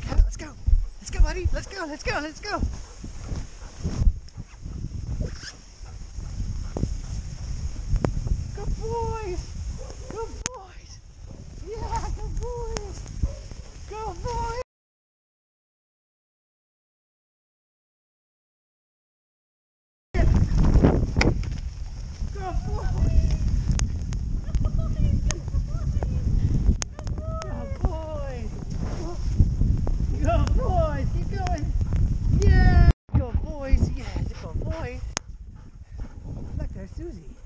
Kevin, let's go. Let's go, buddy. Let's go, let's go, let's go. Susie.